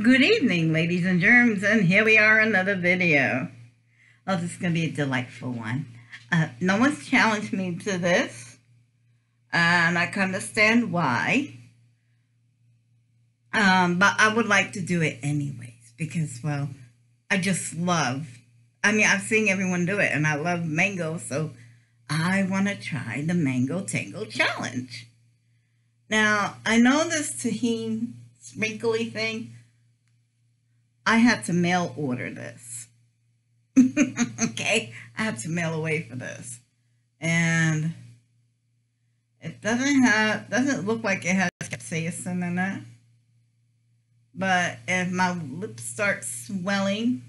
Good evening, ladies and germs, and here we are, another video. Oh, this is going to be a delightful one. Uh, no one's challenged me to this, and I can understand why. Um, but I would like to do it anyways, because, well, I just love, I mean, I've seen everyone do it, and I love mango, so I want to try the Mango Tango Challenge. Now, I know this Tajin sprinkly thing. I had to mail order this. okay, I have to mail away for this. And it doesn't have doesn't look like it has capsaicin in it. But if my lips start swelling,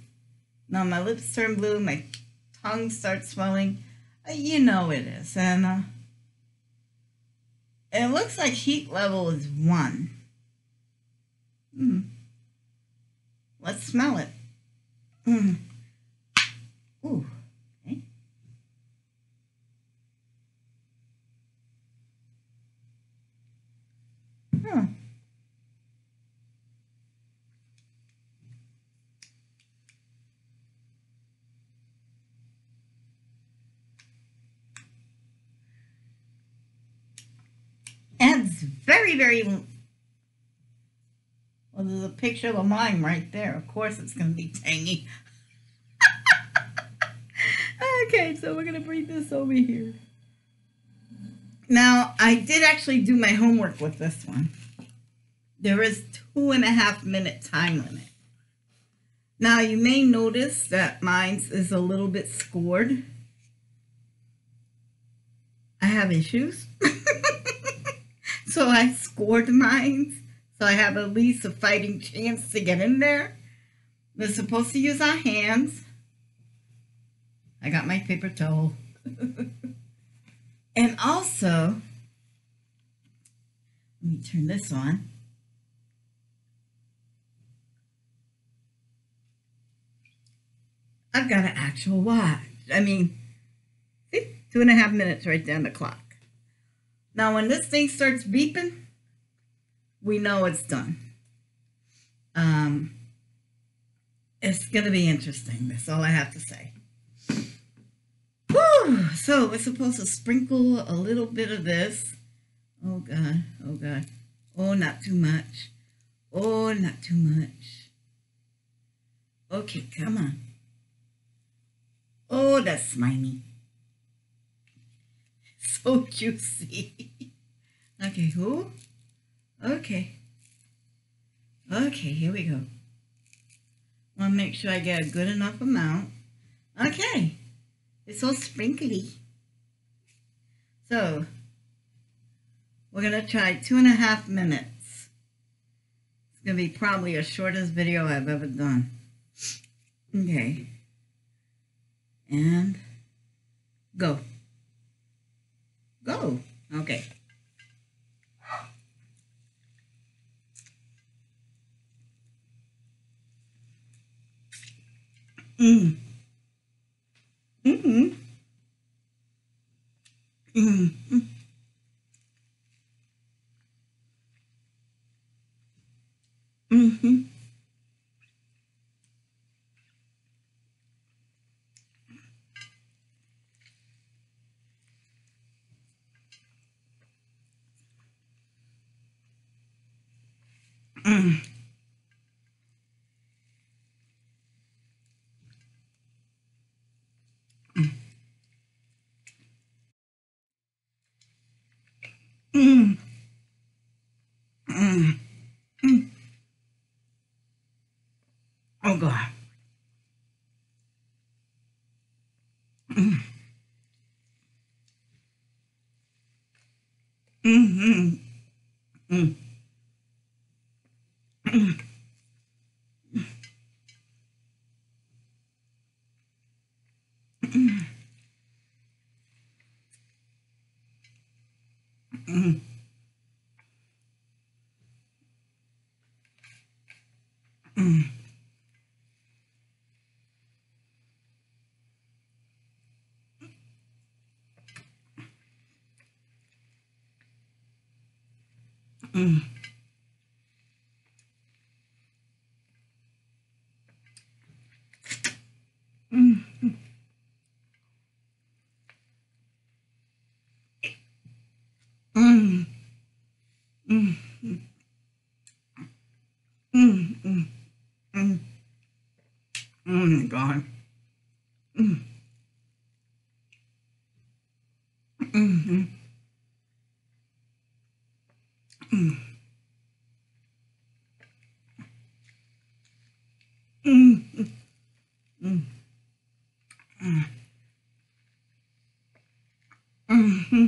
no, my lips turn blue, my tongue starts swelling, uh, you know it is. And uh, it looks like heat level is one. Hmm. Smell it. Hmm. Ooh. Okay. Huh. And it's very, very well, there's a picture of lime right there. Of course it's going to be tangy. okay, so we're going to bring this over here. Now, I did actually do my homework with this one. There is two and a half minute time limit. Now, you may notice that mine is a little bit scored. I have issues. so I scored mine so I have at least a fighting chance to get in there. We're supposed to use our hands. I got my paper towel. and also, let me turn this on. I've got an actual watch. I mean, see, two and a half minutes right down the clock. Now, when this thing starts beeping, we know it's done. Um, it's going to be interesting. That's all I have to say. Whew. So we're supposed to sprinkle a little bit of this. Oh, God. Oh, God. Oh, not too much. Oh, not too much. Okay, come on. Oh, that's slimy. So juicy. okay, who? Okay. Okay, here we go. Want to make sure I get a good enough amount. Okay. It's so sprinkly. So, we're going to try two and a half minutes. It's going to be probably the shortest video I've ever done. Okay. And go. Go. Okay. Mm. Mm-hmm. Mm-hmm. Mm-hmm. Mm. Mm. Mm. Mm. Oh God. Mm. Mm-hmm. Mm. Mm. Mm. Mm. Mm. Mm. Mm. Mm. Mm. Mm. Oh my God. Mm. Mm. Mm. Mm-hmm.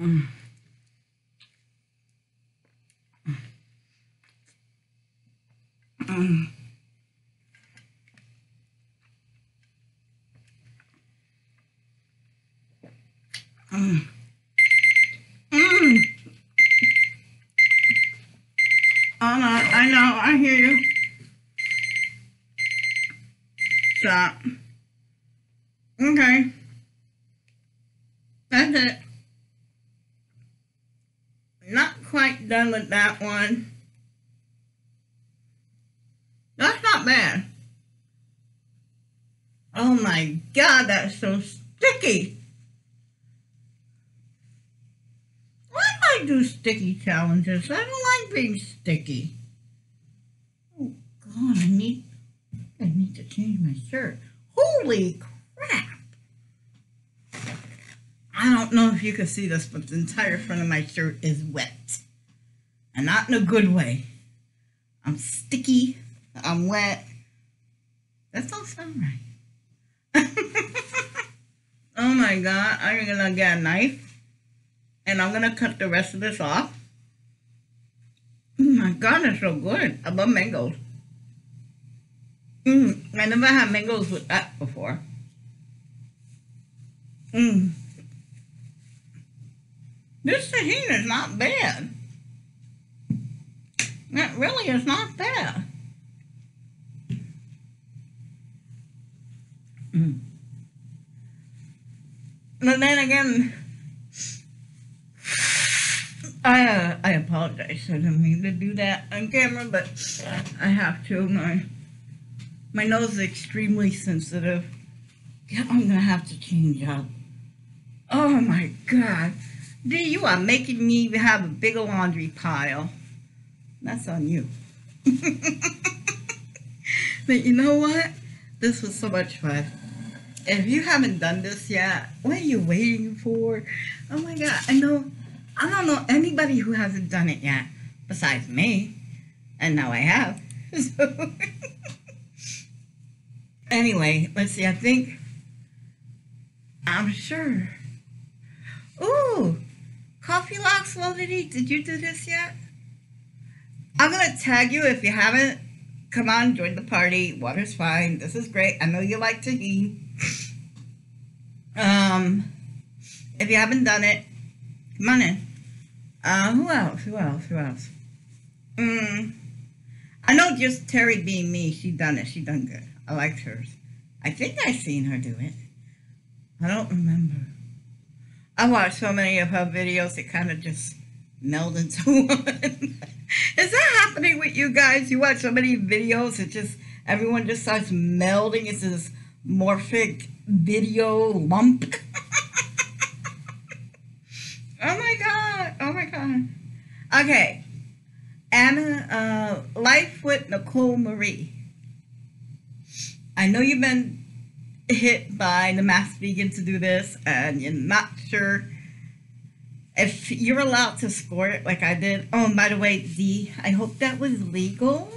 Mm. Mm. Mm. Mm. Oh, no, I know, I hear you. Stop. Okay. That's it. Not quite done with that one. That's not bad. Oh my god, that's so sticky. Why do I do sticky challenges? I don't like being sticky. Oh god, I need I need to change my shirt. Holy crap. I don't know if you can see this, but the entire front of my shirt is wet. And not in a good way. I'm sticky. I'm wet. That don't sound right. oh my god. I'm gonna get a knife. And I'm gonna cut the rest of this off. Oh my god, it's so good. I love mangoes. Mmm. I never had mangoes with that before. Mmm. This Tajin is not bad. It really is not bad. Mm. But then again, I uh, I apologize. I didn't mean to do that on camera, but I have to. My my nose is extremely sensitive. I'm gonna have to change up. Oh my god. D, you are making me have a bigger laundry pile. That's on you. but you know what? This was so much fun. If you haven't done this yet, what are you waiting for? Oh my god, I know I don't know anybody who hasn't done it yet besides me. And now I have. So anyway, let's see, I think I'm sure. Ooh, Coffee Locks Validity, did you do this yet? I'm gonna tag you if you haven't. Come on, join the party. Water's fine. This is great. I know you like Tajin. Um, if you haven't done it, come on in. Uh, who else? Who else? Who else? Mm, I know just Terry being me, she done it. She done good. I liked hers. I think I seen her do it. I don't remember. I watched so many of her videos, it kind of just melded into one. Is that happening with you guys? You watch so many videos, it just, everyone just starts melding into this morphic video lump. oh my god, oh my god. Okay, Anna, uh, Life with Nicole Marie. I know you've been hit by the mass vegan to do this and you're not sure if you're allowed to score it like I did. Oh, and by the way, D, I hope that was legal.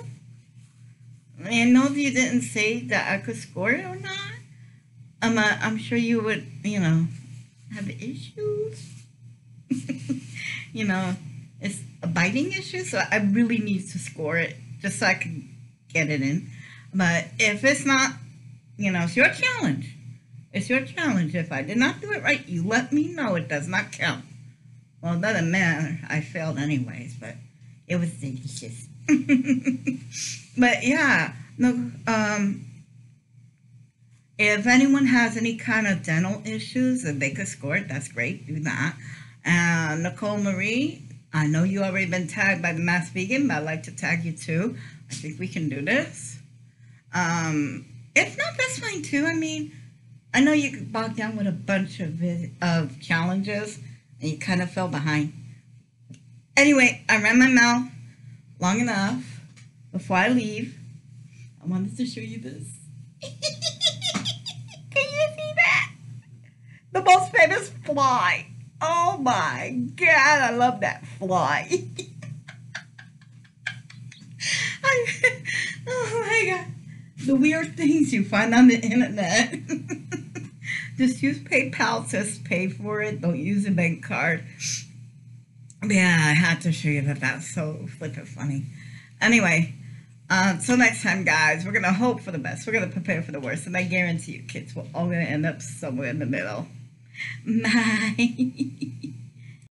I know you didn't say that I could score it or not. I'm, I'm sure you would, you know, have issues. you know, it's a biting issue, so I really need to score it just so I can get it in. But if it's not, you know, it's your challenge. It's your challenge. If I did not do it right, you let me know. It does not count. Well, it doesn't matter. I failed anyways, but it was delicious. but yeah, no. Um, if anyone has any kind of dental issues and they could score it, that's great. Do that. Uh, Nicole Marie, I know you already been tagged by the Mass Vegan, but I'd like to tag you too. I think we can do this. Um, if not, that's fine too. I mean, I know you got bogged down with a bunch of of challenges and you kind of fell behind. Anyway, I ran my mouth long enough before I leave. I wanted to show you this. Can you see that? The most famous fly. Oh my god, I love that fly. Oh my god. The weird things you find on the internet. Just use PayPal to pay for it. Don't use a bank card. Yeah, I had to show you that. That's so flippin' funny. Anyway, um, so next time, guys, we're gonna hope for the best. We're gonna prepare for the worst, and I guarantee you, kids, we're all gonna end up somewhere in the middle. Bye.